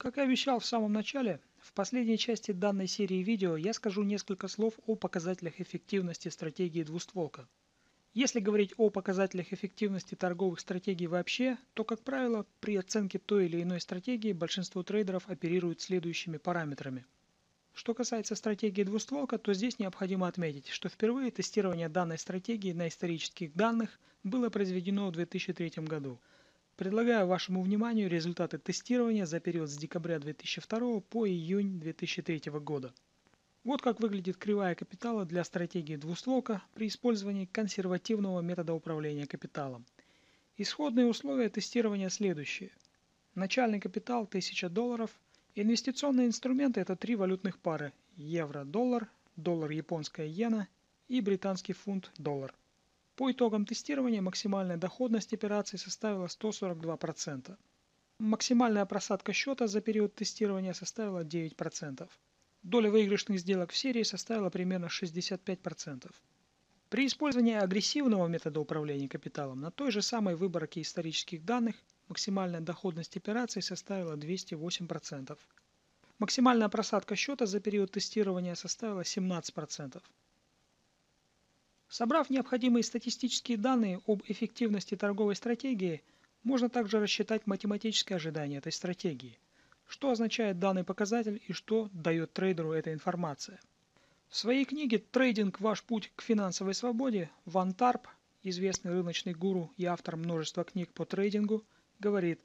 Как и обещал в самом начале, в последней части данной серии видео я скажу несколько слов о показателях эффективности стратегии двустволка. Если говорить о показателях эффективности торговых стратегий вообще, то, как правило, при оценке той или иной стратегии большинство трейдеров оперируют следующими параметрами. Что касается стратегии двустволка, то здесь необходимо отметить, что впервые тестирование данной стратегии на исторических данных было произведено в 2003 году – Предлагаю вашему вниманию результаты тестирования за период с декабря 2002 по июнь 2003 года. Вот как выглядит кривая капитала для стратегии двустволка при использовании консервативного метода управления капиталом. Исходные условия тестирования следующие. Начальный капитал 1000 долларов. Инвестиционные инструменты это три валютных пары – евро-доллар, доллар-японская иена и британский фунт-доллар. По итогам тестирования максимальная доходность операций составила 142%. Максимальная просадка счета за период тестирования составила 9%. Доля выигрышных сделок в серии составила примерно 65%. При использовании агрессивного метода управления капиталом на той же самой выборке исторических данных максимальная доходность операций составила 208%. Максимальная просадка счета за период тестирования составила 17%. Собрав необходимые статистические данные об эффективности торговой стратегии, можно также рассчитать математическое ожидание этой стратегии, что означает данный показатель и что дает трейдеру эта информация. В своей книге «Трейдинг. Ваш путь к финансовой свободе» Ван Тарп, известный рыночный гуру и автор множества книг по трейдингу, говорит,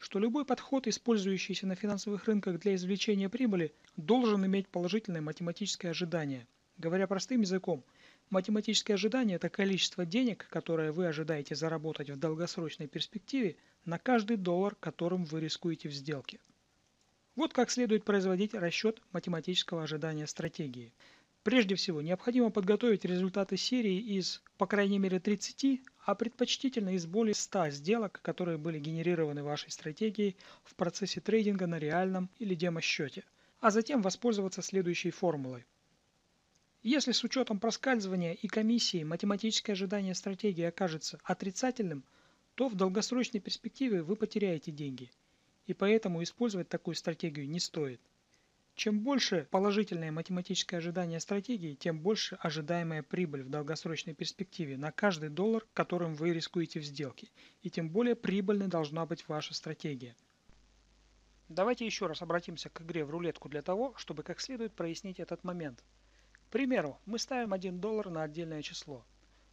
что любой подход, использующийся на финансовых рынках для извлечения прибыли, должен иметь положительное математическое ожидание. Говоря простым языком – Математическое ожидание – это количество денег, которое вы ожидаете заработать в долгосрочной перспективе на каждый доллар, которым вы рискуете в сделке. Вот как следует производить расчет математического ожидания стратегии. Прежде всего, необходимо подготовить результаты серии из, по крайней мере, 30, а предпочтительно из более 100 сделок, которые были генерированы вашей стратегией в процессе трейдинга на реальном или демо-счете, а затем воспользоваться следующей формулой – если с учетом проскальзывания и комиссии математическое ожидание стратегии окажется отрицательным, то в долгосрочной перспективе вы потеряете деньги. И поэтому использовать такую стратегию не стоит. Чем больше положительное математическое ожидание стратегии, тем больше ожидаемая прибыль в долгосрочной перспективе на каждый доллар, которым вы рискуете в сделке, и тем более прибыльной должна быть ваша стратегия. Давайте еще раз обратимся к игре в рулетку для того, чтобы как следует прояснить этот момент – к примеру, мы ставим 1 доллар на отдельное число.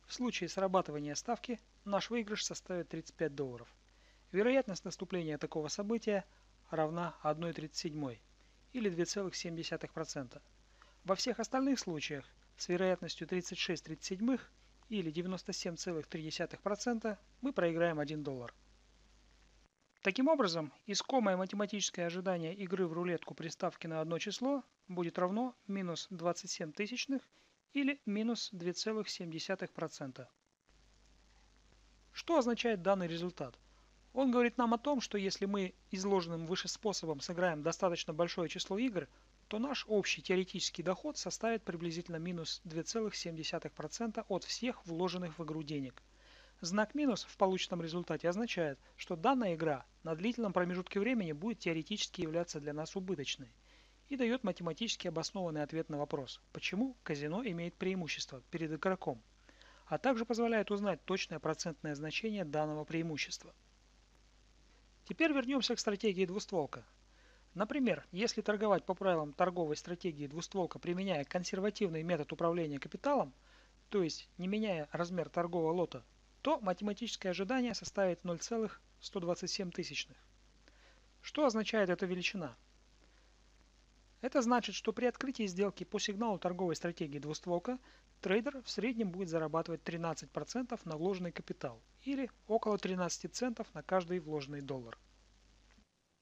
В случае срабатывания ставки наш выигрыш составит 35 долларов. Вероятность наступления такого события равна 1,37 или 2,7%. Во всех остальных случаях с вероятностью 36,37 или 97,3% мы проиграем 1 доллар. Таким образом, искомое математическое ожидание игры в рулетку при ставке на одно число будет равно минус 27 тысячных или минус 2,7%. Что означает данный результат? Он говорит нам о том, что если мы изложенным выше способом сыграем достаточно большое число игр, то наш общий теоретический доход составит приблизительно минус 2,7% от всех вложенных в игру денег – Знак минус в полученном результате означает, что данная игра на длительном промежутке времени будет теоретически являться для нас убыточной и дает математически обоснованный ответ на вопрос, почему казино имеет преимущество перед игроком, а также позволяет узнать точное процентное значение данного преимущества. Теперь вернемся к стратегии двустволка. Например, если торговать по правилам торговой стратегии двустволка, применяя консервативный метод управления капиталом, то есть не меняя размер торгового лота то математическое ожидание составит 0,127 тысячных. Что означает эта величина? Это значит, что при открытии сделки по сигналу торговой стратегии двустволка трейдер в среднем будет зарабатывать 13% на вложенный капитал или около 13 центов на каждый вложенный доллар.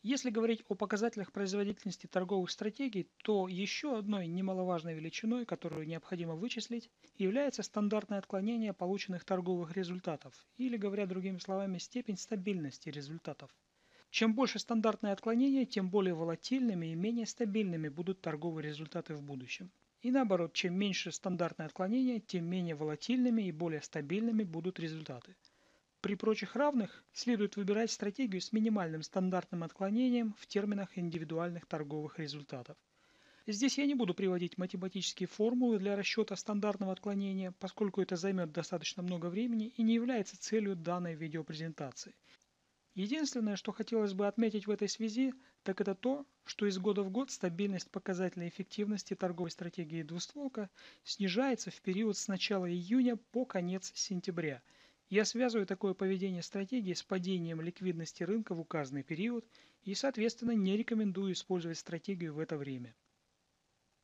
Если говорить о показателях производительности торговых стратегий, то еще одной немаловажной величиной, которую необходимо вычислить, является стандартное отклонение полученных торговых результатов, или, говоря другими словами, степень стабильности результатов. Чем больше стандартное отклонение, тем более волатильными и менее стабильными будут торговые результаты в будущем. И наоборот, чем меньше стандартное отклонение, тем менее волатильными и более стабильными будут результаты. При прочих равных следует выбирать стратегию с минимальным стандартным отклонением в терминах индивидуальных торговых результатов. Здесь я не буду приводить математические формулы для расчета стандартного отклонения, поскольку это займет достаточно много времени и не является целью данной видеопрезентации. Единственное, что хотелось бы отметить в этой связи, так это то, что из года в год стабильность показателей эффективности торговой стратегии двустволка снижается в период с начала июня по конец сентября – я связываю такое поведение стратегии с падением ликвидности рынка в указанный период и, соответственно, не рекомендую использовать стратегию в это время.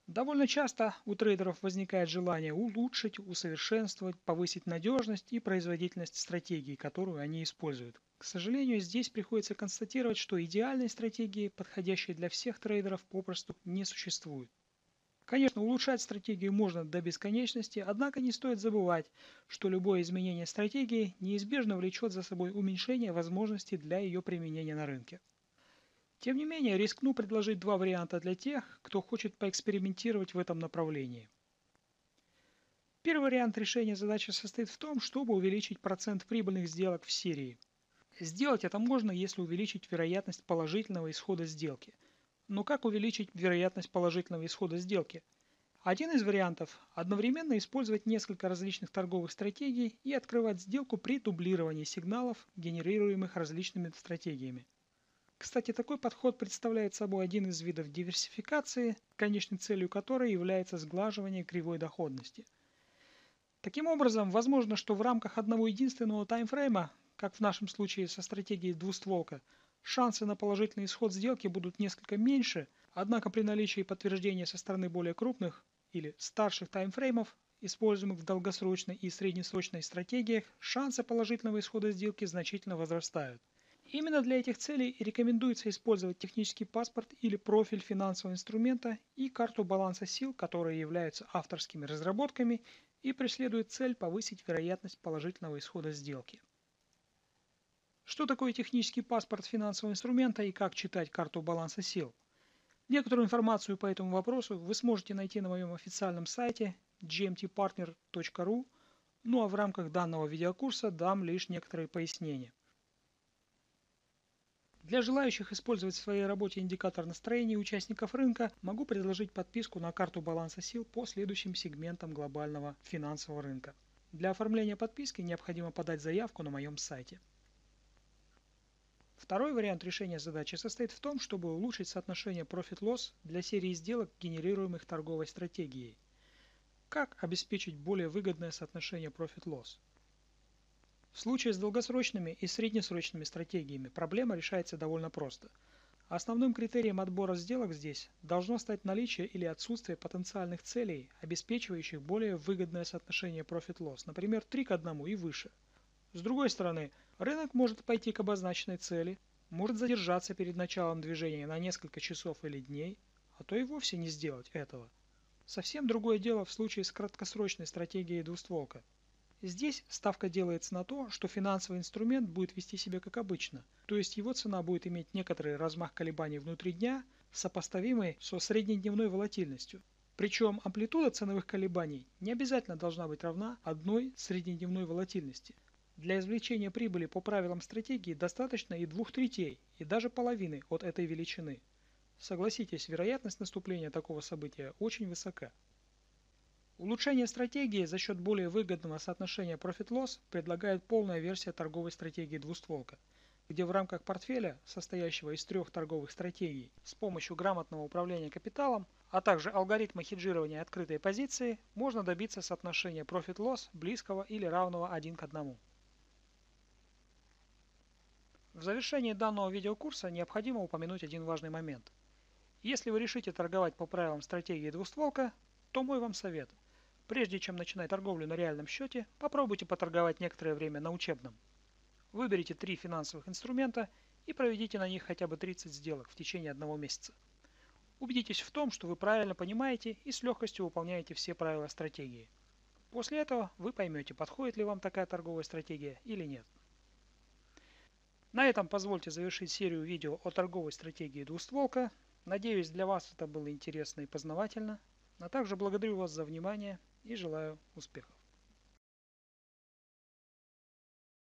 Довольно часто у трейдеров возникает желание улучшить, усовершенствовать, повысить надежность и производительность стратегии, которую они используют. К сожалению, здесь приходится констатировать, что идеальной стратегии, подходящей для всех трейдеров, попросту не существует. Конечно, улучшать стратегию можно до бесконечности, однако не стоит забывать, что любое изменение стратегии неизбежно влечет за собой уменьшение возможностей для ее применения на рынке. Тем не менее, рискну предложить два варианта для тех, кто хочет поэкспериментировать в этом направлении. Первый вариант решения задачи состоит в том, чтобы увеличить процент прибыльных сделок в серии. Сделать это можно, если увеличить вероятность положительного исхода сделки – но как увеличить вероятность положительного исхода сделки? Один из вариантов – одновременно использовать несколько различных торговых стратегий и открывать сделку при дублировании сигналов, генерируемых различными стратегиями. Кстати, такой подход представляет собой один из видов диверсификации, конечной целью которой является сглаживание кривой доходности. Таким образом, возможно, что в рамках одного единственного таймфрейма, как в нашем случае со стратегией двустволка, Шансы на положительный исход сделки будут несколько меньше, однако при наличии подтверждения со стороны более крупных или старших таймфреймов, используемых в долгосрочной и среднесрочной стратегиях, шансы положительного исхода сделки значительно возрастают. Именно для этих целей рекомендуется использовать технический паспорт или профиль финансового инструмента и карту баланса сил, которые являются авторскими разработками и преследуют цель повысить вероятность положительного исхода сделки. Что такое технический паспорт финансового инструмента и как читать карту баланса сил? Некоторую информацию по этому вопросу вы сможете найти на моем официальном сайте gmtpartner.ru, ну а в рамках данного видеокурса дам лишь некоторые пояснения. Для желающих использовать в своей работе индикатор настроения участников рынка могу предложить подписку на карту баланса сил по следующим сегментам глобального финансового рынка. Для оформления подписки необходимо подать заявку на моем сайте. Второй вариант решения задачи состоит в том, чтобы улучшить соотношение Profit-Loss для серии сделок, генерируемых торговой стратегией. Как обеспечить более выгодное соотношение Profit-Loss? В случае с долгосрочными и среднесрочными стратегиями проблема решается довольно просто. Основным критерием отбора сделок здесь должно стать наличие или отсутствие потенциальных целей, обеспечивающих более выгодное соотношение Profit-Loss, например, 3 к 1 и выше. С другой стороны, Рынок может пойти к обозначенной цели, может задержаться перед началом движения на несколько часов или дней, а то и вовсе не сделать этого. Совсем другое дело в случае с краткосрочной стратегией двустволка. Здесь ставка делается на то, что финансовый инструмент будет вести себя как обычно, то есть его цена будет иметь некоторый размах колебаний внутри дня, сопоставимый со среднедневной волатильностью. Причем амплитуда ценовых колебаний не обязательно должна быть равна одной среднедневной волатильности – для извлечения прибыли по правилам стратегии достаточно и двух третей, и даже половины от этой величины. Согласитесь, вероятность наступления такого события очень высока. Улучшение стратегии за счет более выгодного соотношения Profit-Loss предлагает полная версия торговой стратегии двустволка, где в рамках портфеля, состоящего из трех торговых стратегий, с помощью грамотного управления капиталом, а также алгоритма хеджирования открытой позиции, можно добиться соотношения Profit-Loss близкого или равного 1 к 1. В завершении данного видеокурса необходимо упомянуть один важный момент. Если вы решите торговать по правилам стратегии двустволка, то мой вам совет. Прежде чем начинать торговлю на реальном счете, попробуйте поторговать некоторое время на учебном. Выберите три финансовых инструмента и проведите на них хотя бы 30 сделок в течение одного месяца. Убедитесь в том, что вы правильно понимаете и с легкостью выполняете все правила стратегии. После этого вы поймете, подходит ли вам такая торговая стратегия или нет. На этом позвольте завершить серию видео о торговой стратегии двустволка. Надеюсь, для вас это было интересно и познавательно. А также благодарю вас за внимание и желаю успехов.